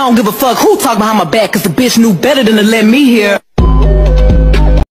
I don't give a fuck who talk behind my back, cause the bitch knew better than to let me hear.